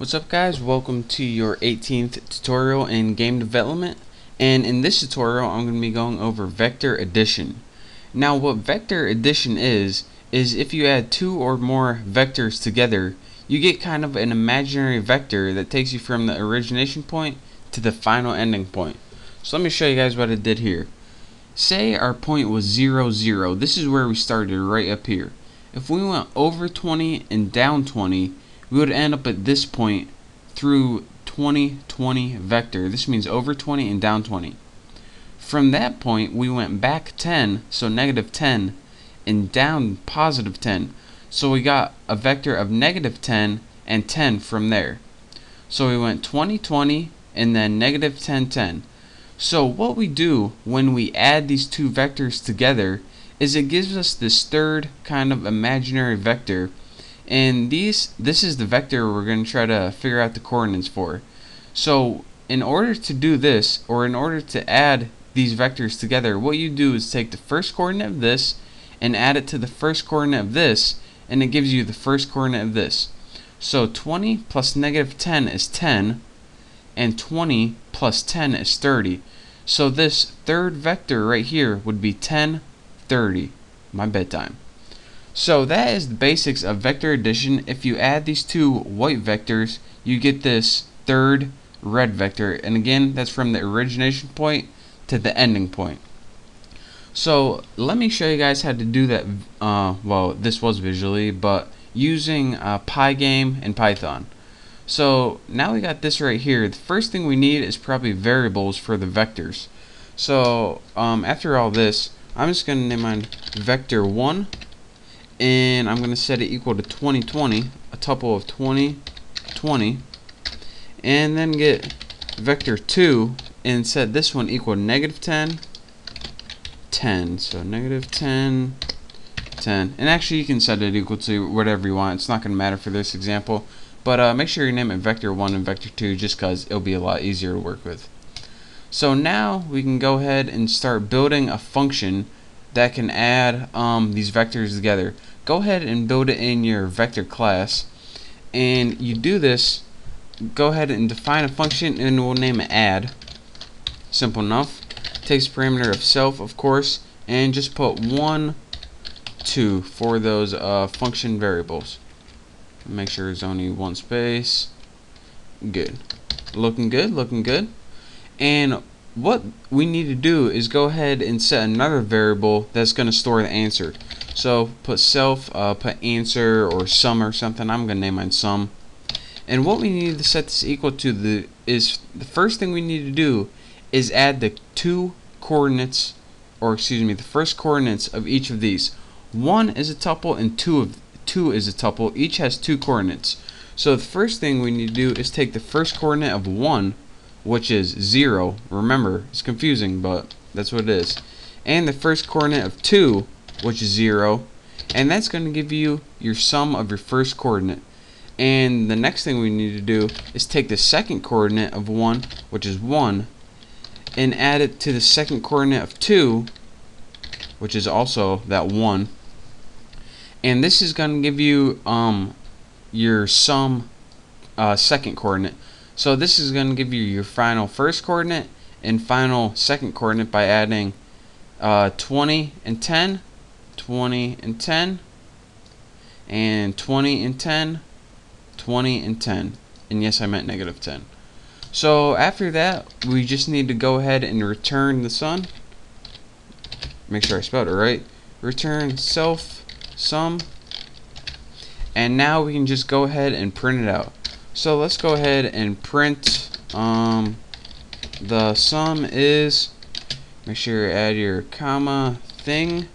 What's up guys, welcome to your 18th tutorial in game development and in this tutorial I'm going to be going over vector addition. Now what vector addition is, is if you add two or more vectors together you get kind of an imaginary vector that takes you from the origination point to the final ending point. So let me show you guys what I did here. Say our point was 0, 0. This is where we started right up here. If we went over 20 and down 20 we would end up at this point through 20, 20 vector. This means over 20 and down 20. From that point, we went back 10, so negative 10, and down positive 10. So we got a vector of negative 10 and 10 from there. So we went 20, 20, and then negative 10, 10. So what we do when we add these two vectors together is it gives us this third kind of imaginary vector and these this is the vector we're going to try to figure out the coordinates for. So in order to do this or in order to add these vectors together what you do is take the first coordinate of this and add it to the first coordinate of this and it gives you the first coordinate of this. So 20 plus negative 10 is 10 and 20 plus 10 is 30 so this third vector right here would be 10 30 my bedtime so that is the basics of vector addition. If you add these two white vectors, you get this third red vector. And again, that's from the origination point to the ending point. So let me show you guys how to do that. Uh, well, this was visually, but using uh, Pygame and Python. So now we got this right here. The first thing we need is probably variables for the vectors. So um, after all this, I'm just going to name mine vector1 and I'm going to set it equal to 2020 a tuple of 20 20 and then get vector 2 and set this one equal to negative 10 10 so negative 10 10 and actually you can set it equal to whatever you want. It's not going to matter for this example. But uh, make sure you name it vector 1 and vector 2 just because it'll be a lot easier to work with. So now we can go ahead and start building a function that can add um, these vectors together. Go ahead and build it in your vector class. And you do this go ahead and define a function and we'll name it add. Simple enough. Takes parameter of self of course and just put 1 2 for those uh, function variables. Make sure there's only one space. Good. Looking good looking good. And what we need to do is go ahead and set another variable that's going to store the answer so put self, uh, put answer or sum or something. I'm going to name mine sum. And what we need to set this equal to the is the first thing we need to do is add the two coordinates or excuse me the first coordinates of each of these. One is a tuple and two of two is a tuple. Each has two coordinates. So the first thing we need to do is take the first coordinate of 1 which is 0. Remember, it's confusing, but that's what it is. And the first coordinate of 2 which is 0 and that's going to give you your sum of your first coordinate and the next thing we need to do is take the second coordinate of 1 which is 1 and add it to the second coordinate of 2 which is also that 1 and this is going to give you um, your sum uh, second coordinate so this is going to give you your final first coordinate and final second coordinate by adding uh, 20 and 10 20 and 10 and 20 and 10 20 and 10 and yes I meant negative 10 so after that we just need to go ahead and return the sum. Make sure I spelled it right. Return self sum. And now we can just go ahead and print it out so let's go ahead and print um, the sum is make sure you add your comma thing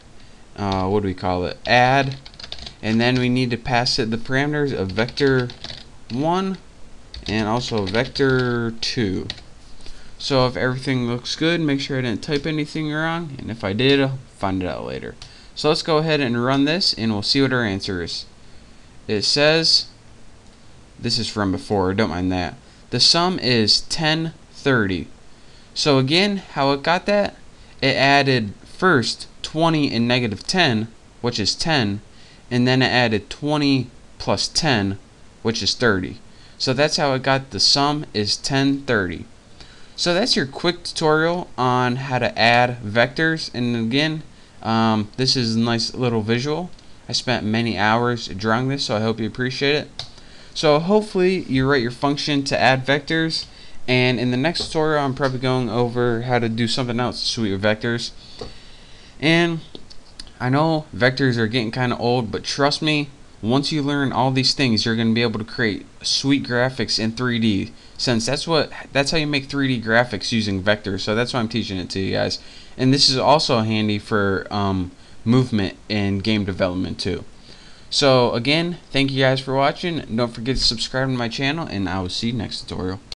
uh, what do we call it? Add. And then we need to pass it the parameters of vector 1 and also vector 2 so if everything looks good make sure I didn't type anything wrong. And if I did I'll find it out later. So let's go ahead and run this and we'll see what our answer is. It says this is from before don't mind that the sum is 1030 so again how it got that it added first 20 and negative 10, which is 10, and then it added 20 plus 10, which is 30. So that's how it got the sum is 1030. So that's your quick tutorial on how to add vectors. And again, um, this is a nice little visual. I spent many hours drawing this, so I hope you appreciate it. So hopefully you write your function to add vectors. And in the next tutorial, I'm probably going over how to do something else to sweet with vectors. And I know vectors are getting kind of old, but trust me, once you learn all these things, you're going to be able to create sweet graphics in 3D. Since that's what that's how you make 3D graphics using vectors. So that's why I'm teaching it to you guys. And this is also handy for um, movement in game development too. So again, thank you guys for watching. Don't forget to subscribe to my channel, and I will see you next tutorial.